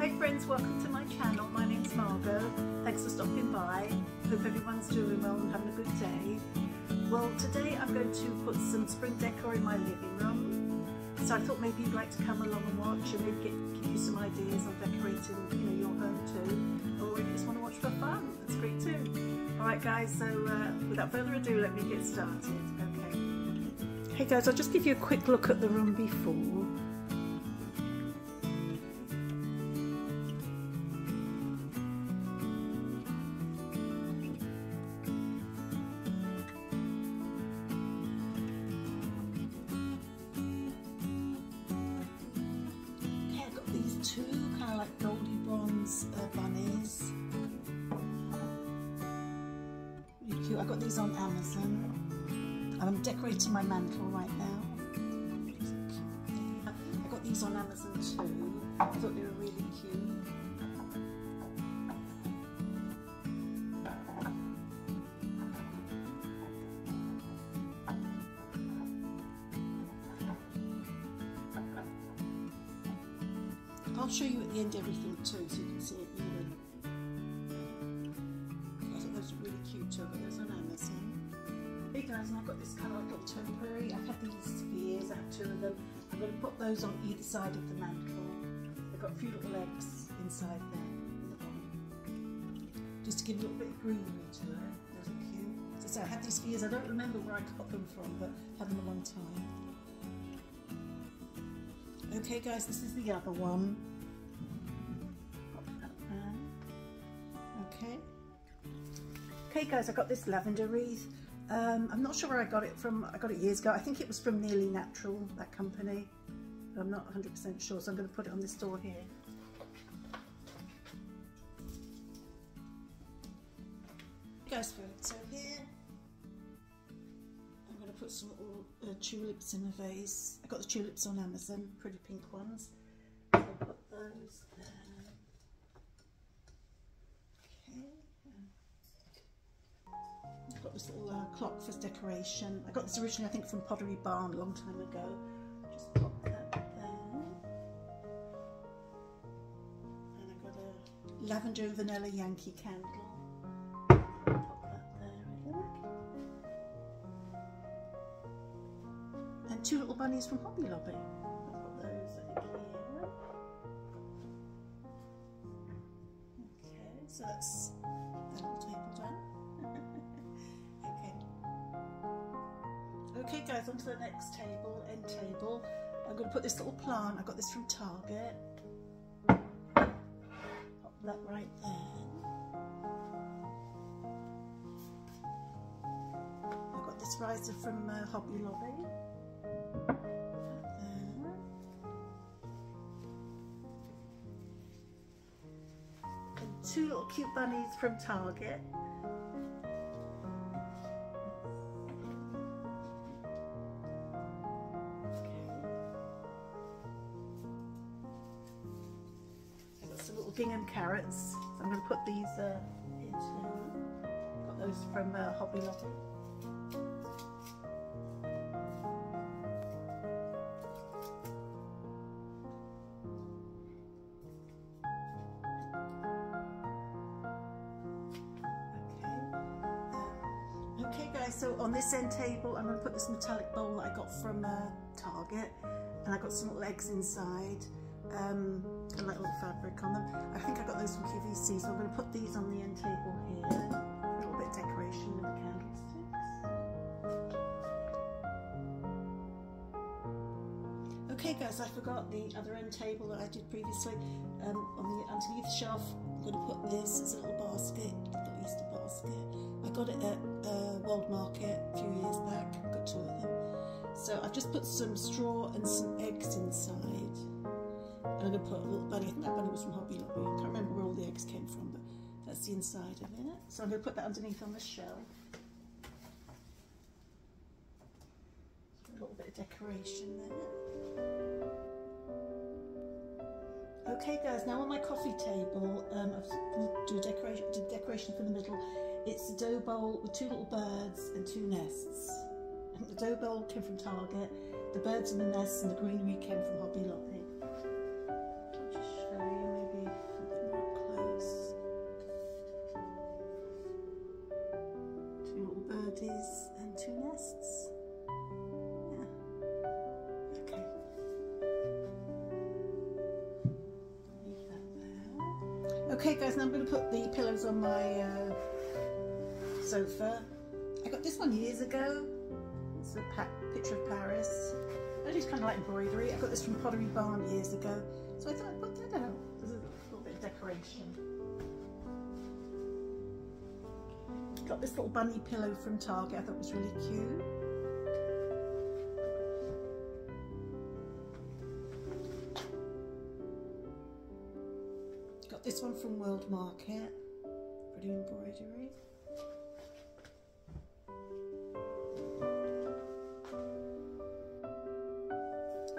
Hi friends, welcome to my channel. My name's Margo. Thanks for stopping by. Hope everyone's doing well and having a good day. Well, today I'm going to put some spring decor in my living room. So I thought maybe you'd like to come along and watch and maybe get, give you some ideas on decorating you know, your home too. Or if you just want to watch for fun, that's great too. Alright guys, so uh, without further ado, let me get started. Okay. Hey guys, I'll just give you a quick look at the room before. Two kind of like goldy bronze uh, bunnies. Really cute. I got these on Amazon. I'm decorating my mantel right now. I got these on Amazon too. I thought they were really cute. And I've got this kind of little temporary. I've had these spheres. I have two of them. I'm going to put those on either side of the mantel. They've got a few little legs inside there, just to give a little bit of greenery to it. So I had these spheres. I don't remember where I got them from, but I've had them a long time. Okay guys, this is the other one. Okay. Okay guys, I've got this lavender wreath. Um, I'm not sure where I got it from. I got it years ago. I think it was from Nearly Natural, that company. But I'm not 100% sure, so I'm going to put it on this door here. Guys, so here I'm going to put some uh, tulips in a vase. I got the tulips on Amazon, pretty pink ones. I'll put those there. Got this little uh, clock for decoration. I got this originally, I think, from Pottery Barn a long time ago. Just pop that there. And I got a lavender and vanilla Yankee candle. And two little bunnies from Hobby Lobby. I've got those, here. Okay, so that's that little table done. Okay guys, on to the next table, end table. I'm going to put this little plant, I got this from Target. Pop that right there. I've got this riser from uh, Hobby Lobby. And two little cute bunnies from Target. Gingham carrots. So I'm going to put these uh, into, got those from uh, Hobby Lobby. Guys, so on this end table I'm going to put this metallic bowl that I got from uh, Target and I got some little eggs inside um, like little fabric on them. I think I got those from QVC, so I'm going to put these on the end table here. A little bit of decoration with the candlesticks. Okay guys, I forgot the other end table that I did previously. Um, on the underneath the shelf, I'm going to put this as a little basket, little Easter basket. I got it at uh, World Market a few years back, got two of them. So I've just put some straw and some eggs inside. And I'm going to put a little think that bunny was from Hobby Lobby, I can't remember where all the eggs came from, but that's the inside of it. So I'm going to put that underneath on the shell. A little bit of decoration there. Okay guys, now on my coffee table, um, going do a decoration, do decoration for the middle. It's a dough bowl with two little birds and two nests. The dough bowl came from Target, the birds and the nests and the greenery came from Hobby Lobby. and two nests. Okay. Guys, now I'm going to put the pillows on my uh, sofa. I got this one years ago. It's a picture of Paris. I just kind of like embroidery. I got this from Pottery Barn years ago. So I thought I'd put that out There's a little bit of decoration. Got this little bunny pillow from Target. I thought it was really cute. Got this one from World Market. Pretty embroidery.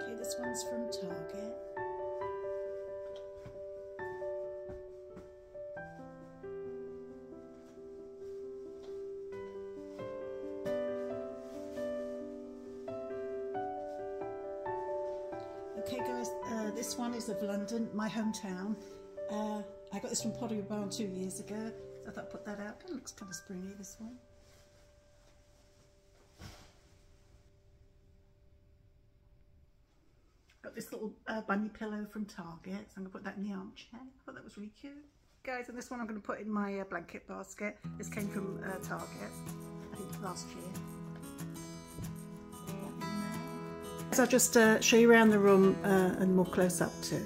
Okay, this one's from Okay guys, uh, this one is of London, my hometown. Uh, I got this from Pottery Barn two years ago. I thought I'd put that out. It looks kind of springy, this one. Got this little uh, bunny pillow from Target. So I'm going to put that in the armchair. I thought that was really cute. Guys, and this one I'm going to put in my uh, blanket basket. This came from uh, Target, I think last year. So I'll just uh, show you around the room uh, and more close up too.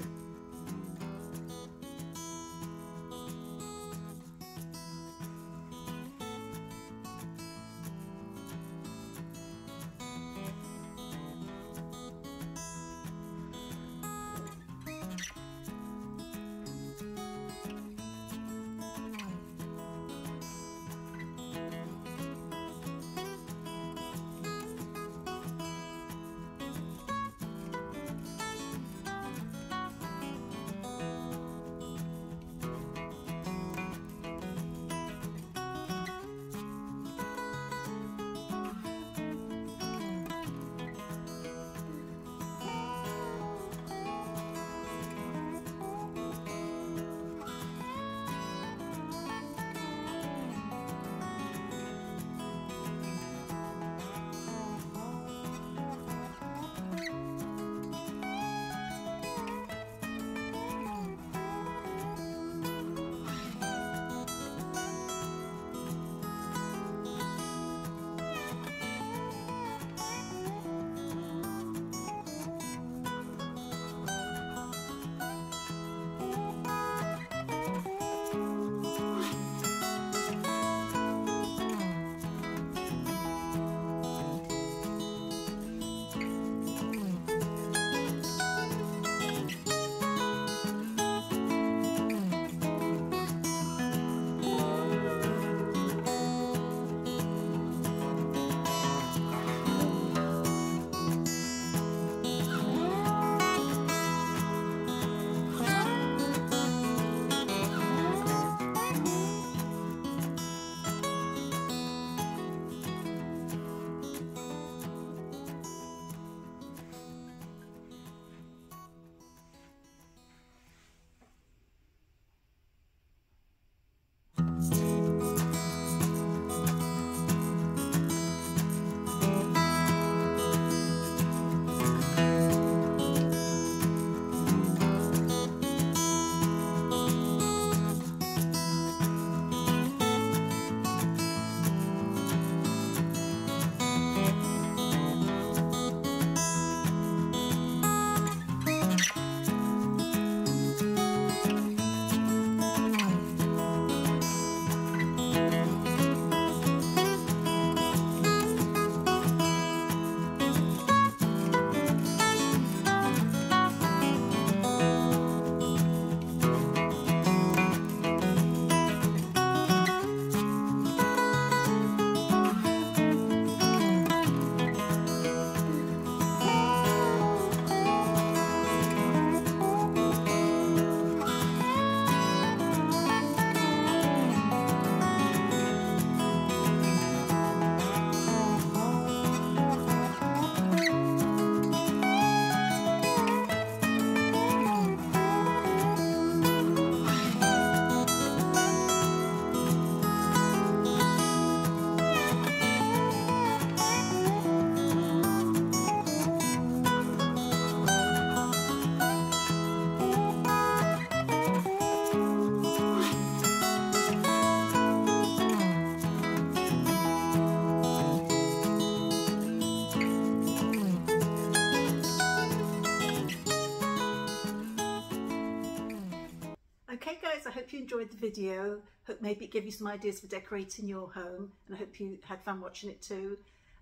The video. Hope maybe it gave you some ideas for decorating your home and I hope you had fun watching it too.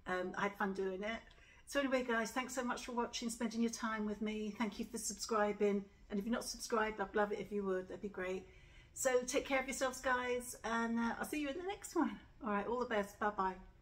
Um, I had fun doing it. So anyway guys, thanks so much for watching, spending your time with me. Thank you for subscribing. And if you're not subscribed, I'd love it if you would. That'd be great. So take care of yourselves guys and uh, I'll see you in the next one. All right, all the best. Bye-bye.